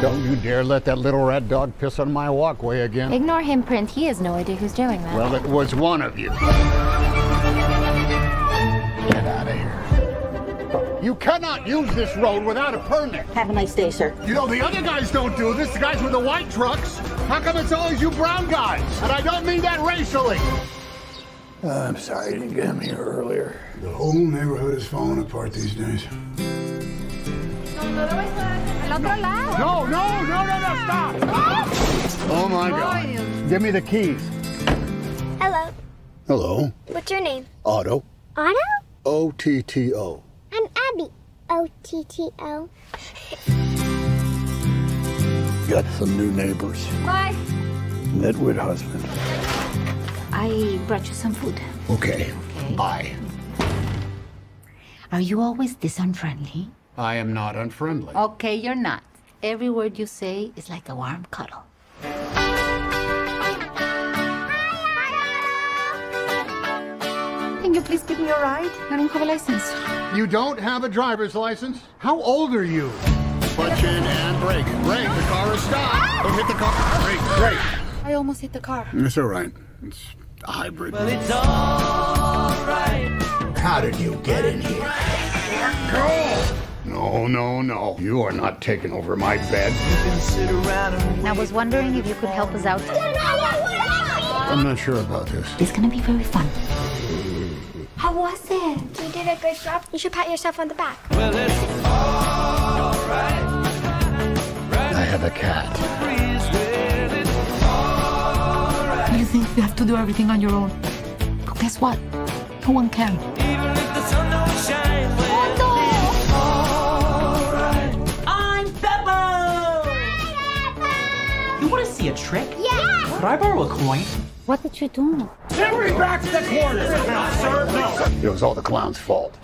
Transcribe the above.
Don't you dare let that little rat dog piss on my walkway again. Ignore him, Prince. He has no idea who's doing that. Well, it was one of you. Get out of here. You cannot use this road without a permit. Have a nice day, sir. You know, the other guys don't do this, the guys with the white trucks. How come it's always you brown guys? And I don't mean that racially. Uh, I'm sorry you didn't get him here earlier. The whole neighborhood is falling apart these days. Al otro lado. No, no, no, no, no, stop! Oh my God. Give me the keys. Hello. Hello. What's your name? Otto. Otto? O T T O. I'm Abby. O T T O. Got some new neighbors. Bye. Nitwit husband. I brought you some food. Okay. Bye. Are you always this unfriendly? I am not unfriendly. Okay, you're not. Every word you say is like a warm cuddle. Can you please give me a ride? I don't have a license. You don't have a driver's license? How old are you? Punch in and brake. Brake. The car is stopped. Don't hit the car. Brake. Brake. I almost hit the car. It's all right. It's a hybrid. Well, it's all right. How did you get in here? No, no, no. You are not taking over my bed. I was wondering if you could help us out. I'm not sure about this. It's gonna be very fun. How was it? You did a good job. You should pat yourself on the back. I have a cat. You think you have to do everything on your own? But guess what? No one can. Want to see a trick? Yeah. Could I borrow a coin? What did you do? Give me back to the quarters! No, sir, no. It was all the clown's fault.